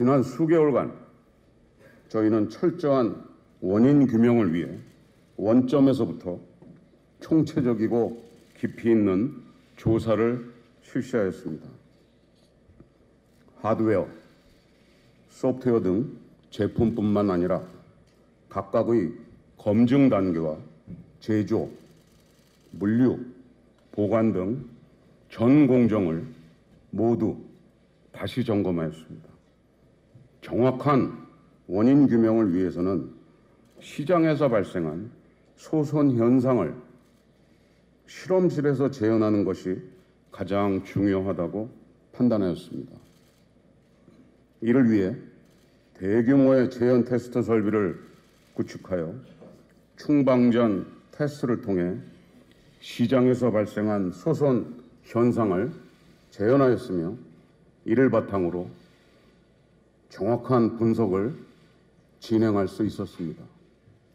지난 수개월간 저희는 철저한 원인 규명을 위해 원점에서부터 총체적이고 깊이 있는 조사를 실시하였습니다. 하드웨어, 소프트웨어 등 제품뿐만 아니라 각각의 검증 단계와 제조, 물류, 보관 등 전 공정을 모두 다시 점검하였습니다. 정확한 원인 규명을 위해서는 시장에서 발생한 소손 현상을 실험실에서 재현하는 것이 가장 중요하다고 판단하였습니다. 이를 위해 대규모의 재현 테스트 설비를 구축하여 충방전 테스트를 통해 시장에서 발생한 소손 현상을 재현하였으며 이를 바탕으로 정확한 분석을 진행할 수 있었습니다.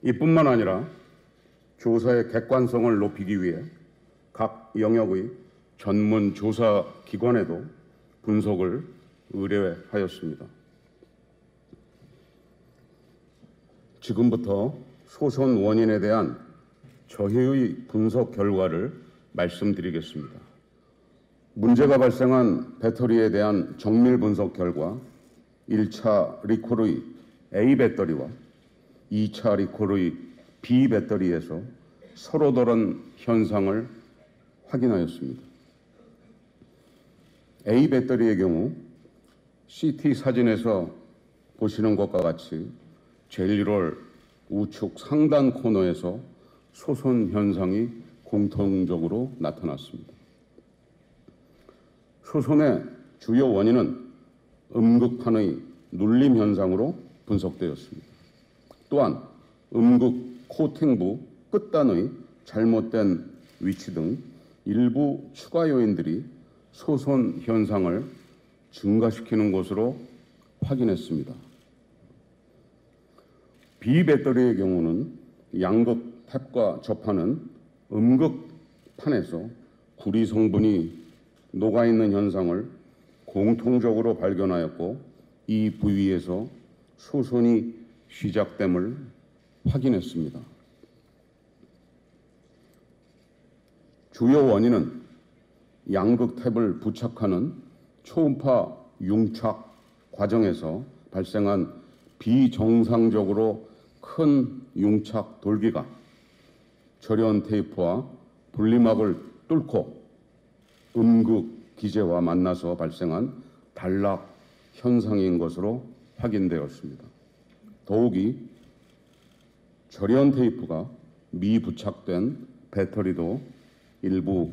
이뿐만 아니라 조사의 객관성을 높이기 위해 각 영역의 전문 조사 기관에도 분석을 의뢰하였습니다. 지금부터 소손 원인에 대한 저희의 분석 결과를 말씀드리겠습니다. 문제가 발생한 배터리에 대한 정밀 분석 결과 1차 리콜의 A 배터리와 2차 리콜의 B 배터리에서 서로 다른 현상을 확인하였습니다. A 배터리의 경우 CT 사진에서 보시는 것과 같이 젤리롤 우측 상단 코너에서 소손 현상이 공통적으로 나타났습니다. 소손의 주요 원인은 음극판의 눌림 현상으로 분석되었습니다. 또한 음극 코팅부 끝단의 잘못된 위치 등 일부 추가 요인들이 소손 현상을 증가시키는 것으로 확인했습니다. 비배터리의 경우는 양극 탭과 접하는 음극판에서 구리 성분이 녹아있는 현상을 공통적으로 발견하였고 이 부위에서 소손이 시작됨을 확인했습니다. 주요 원인은 양극 탭을 부착하는 초음파 융착 과정에서 발생한 비정상적으로 큰 융착 돌기가 절연 테이프와 분리막을 뚫고 음극 기제와 만나서 발생한 단락 현상인 것으로 확인되었습니다. 더욱이 절연 테이프가 미부착된 배터리도 일부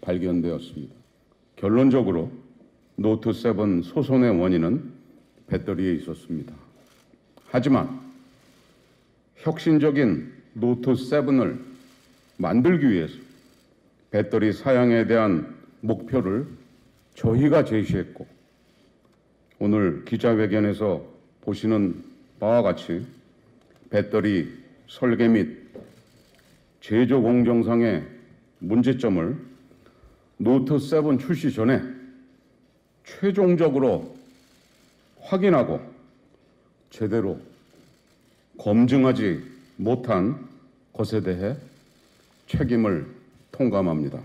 발견되었습니다. 결론적으로 노트 7 소손의 원인은 배터리에 있었습니다. 하지만 혁신적인 노트 7을 만들기 위해서 배터리 사양에 대한 목표를 저희가 제시했고 오늘 기자회견에서 보시는 바와 같이 배터리 설계 및 제조 공정상의 문제점을 노트 7 출시 전에 최종적으로 확인하고 제대로 검증하지 못한 것에 대해 책임을 통감합니다.